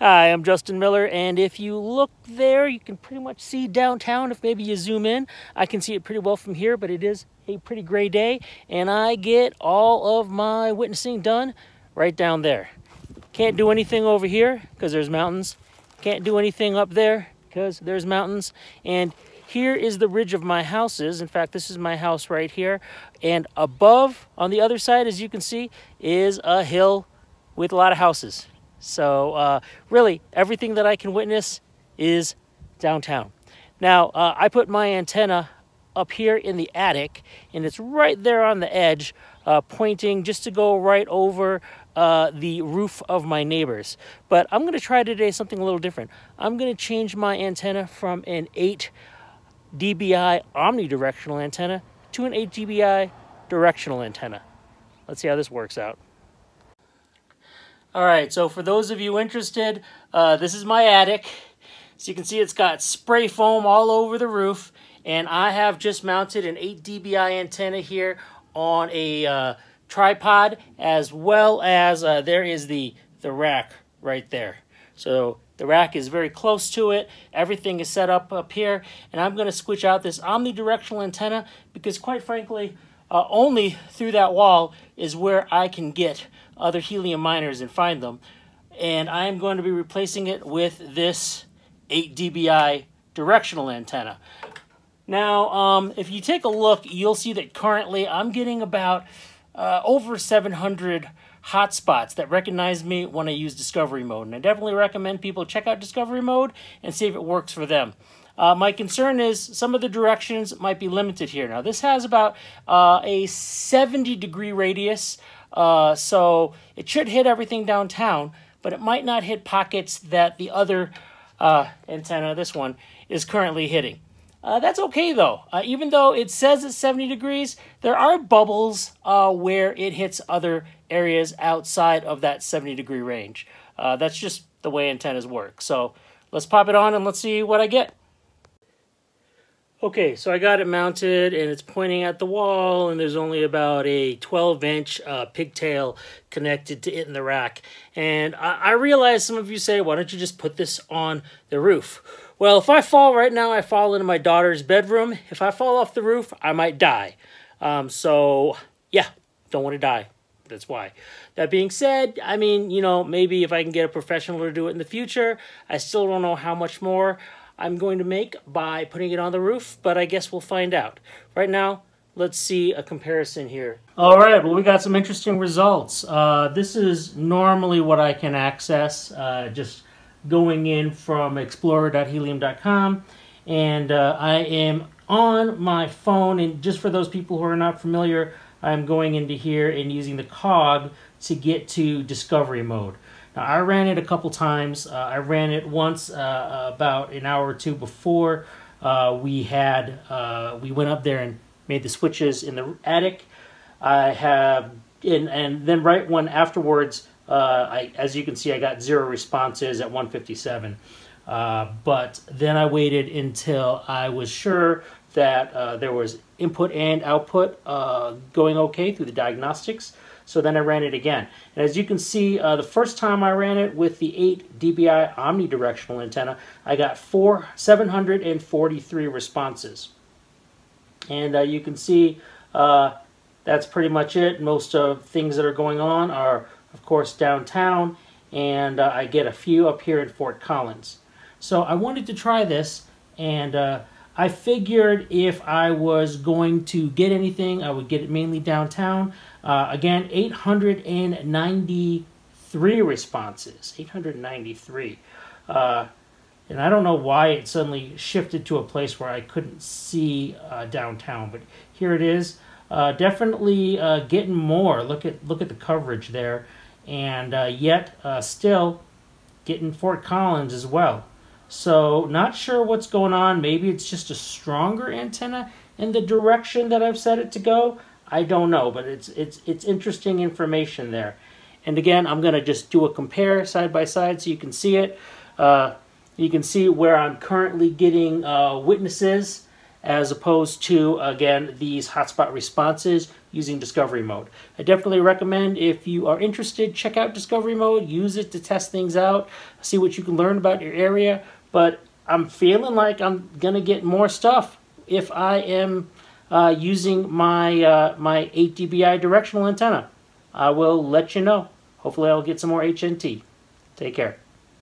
Hi, I'm Justin Miller, and if you look there, you can pretty much see downtown. If maybe you zoom in, I can see it pretty well from here, but it is a pretty gray day, and I get all of my witnessing done right down there. Can't do anything over here because there's mountains. Can't do anything up there because there's mountains. And here is the ridge of my houses. In fact, this is my house right here. And above, on the other side, as you can see, is a hill with a lot of houses. So uh, really, everything that I can witness is downtown. Now, uh, I put my antenna up here in the attic, and it's right there on the edge, uh, pointing just to go right over uh, the roof of my neighbors. But I'm going to try today something a little different. I'm going to change my antenna from an 8 dBi omnidirectional antenna to an 8 dBi directional antenna. Let's see how this works out. All right, so for those of you interested, uh, this is my attic. So you can see, it's got spray foam all over the roof, and I have just mounted an 8 dBi antenna here on a uh, tripod, as well as uh, there is the, the RAK right there. So the RAK is very close to it. Everything is set up up here, and I'm going to switch out this omnidirectional antenna because, quite frankly, uh, only through that wall is where I can get other helium miners and find them. And I'm going to be replacing it with this 8 dBi directional antenna. Now, um, if you take a look, you'll see that currently I'm getting about uh, over 700 hotspots that recognize me when I use Discovery Mode. And I definitely recommend people check out Discovery Mode and see if it works for them. Uh, my concern is some of the directions might be limited here. Now, this has about uh, a 70 degree radius, uh, so it should hit everything downtown, but it might not hit pockets that the other uh, antenna, this one, is currently hitting. Uh, that's okay though. Uh, even though it says it's 70 degrees, there are bubbles where it hits other areas outside of that 70 degree range. That's just the way antennas work. So let's pop it on and let's see what I get. Okay, so I got it mounted and it's pointing at the wall and there's only about a 12 inch uh, pigtail connected to it in the RAK. And I, I realize some of you say, why don't you just put this on the roof? Well, if I fall right now, I fall into my daughter's bedroom. If I fall off the roof, I might die. Um, so, yeah, don't want to die. That's why. That being said, I mean, you know, maybe if I can get a professional to do it in the future, I still don't know how much more. I'm going to make by putting it on the roof, but I guess we'll find out. Right now, let's see a comparison here. All right, well, we got some interesting results. Uh, this is normally what I can access, uh, just going in from explorer.helium.com. And uh, I am on my phone, and just for those people who are not familiar, I'm going into here and using the cog to get to discovery mode. I ran it a couple times. Uh, I ran it once uh, about an hour or two before uh, we had uh, we went up there and made the switches in the attic. I have and and then right when afterwards, uh, I as you can see, I got zero responses at 157. Uh, but then I waited until I was sure that there was input and output going okay through the diagnostics. So then I ran it again. And as you can see, uh, the first time I ran it with the 8 dBi omnidirectional antenna, I got four, 743 responses. And uh, you can see uh, that's pretty much it. Most of things that are going on are, of course, downtown, and uh, I get a few up here in Fort Collins. So I wanted to try this, and uh, I figured if I was going to get anything, I would get it mainly downtown. Uh, again, 893 responses. 893. Uh, and I don't know why it suddenly shifted to a place where I couldn't see uh, downtown, but here it is. Uh, definitely uh, getting more. Look at look at the coverage there, and uh, yet still getting Fort Collins as well. So not sure what's going on. Maybe it's just a stronger antenna in the direction that I've set it to go. I don't know, but it's it's it's interesting information there. And again, I'm going to just do a compare side by side so you can see it. Uh, you can see where I'm currently getting uh, witnesses as opposed to, again, these hotspot responses using discovery mode. I definitely recommend if you are interested, check out discovery mode, use it to test things out, see what you can learn about your area. But I'm feeling like I'm going to get more stuff if I am uh, using my, uh, my 8 dBi directional antenna. I will let you know. Hopefully I'll get some more HNT. Take care.